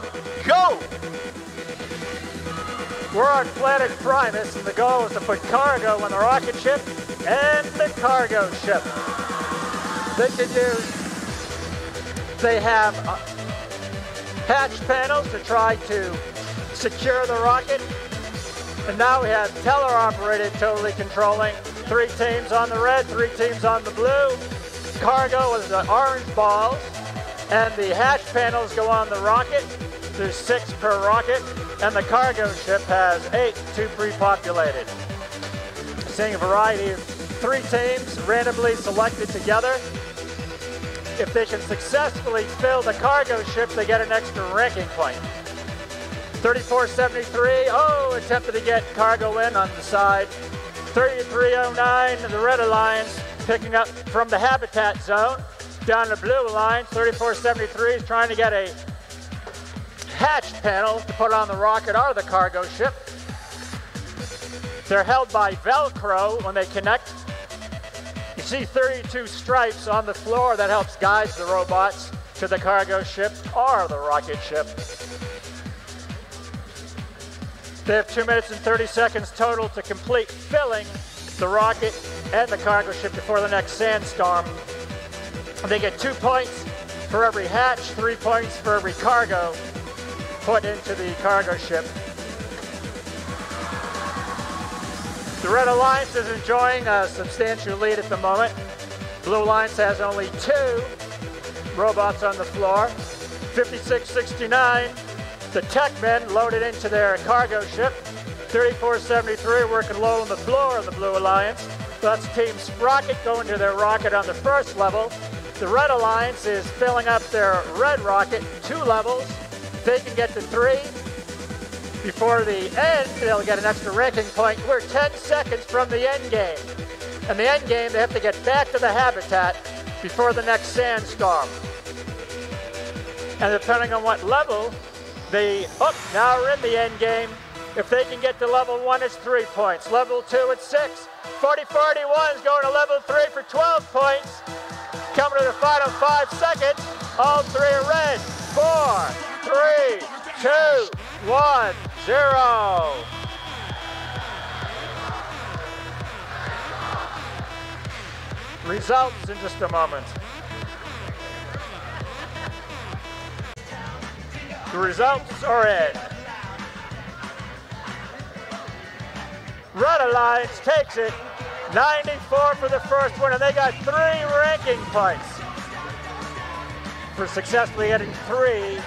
one, go! We're on planet Primus, and the goal is to put cargo on the rocket ship and the cargo ship. They can do, they have uh, hatch panels to try to secure the rocket. And now we have tele-operated totally controlling three teams on the red, three teams on the blue. Cargo is the orange balls, and the hatch panels go on the rocket. There's six per rocket, and the cargo ship has eight, to pre-populated. Seeing a variety of three teams randomly selected together. If they can successfully fill the cargo ship, they get an extra ranking point. 3473, oh, attempted to get cargo in on the side. 3309, the Red Alliance, picking up from the habitat zone. Down the Blue Alliance, 3473 is trying to get a hatch panels to put on the rocket or the cargo ship. They're held by Velcro when they connect. You see 32 stripes on the floor that helps guide the robots to the cargo ship or the rocket ship. They have 2 minutes and 30 seconds total to complete filling the rocket and the cargo ship before the next sandstorm. They get 2 points for every hatch, 3 points for every cargo put into the cargo ship. The Red Alliance is enjoying a substantial lead at the moment. Blue Alliance has only two robots on the floor. 5669, the tech men loaded into their cargo ship. 3473 working low on the floor of the Blue Alliance. That's Team Sprocket going to their rocket on the first level. The Red Alliance is filling up their red rocket two levels. They can get to three before the end, they'll get an extra ranking point. We're 10 seconds from the end game. And the end game, they have to get back to the habitat before the next sandstorm. And depending on what level, they, oh, now we're in the end game. If they can get to level one, it's three points. Level two, it's six. 4041 is going to level three for 12 points. Coming to the final five seconds. All three are red. Four, three, two, one, zero. Results in just a moment. The results are in. Red Alliance takes it 94 for the first one, and they got three ranking points for successfully getting three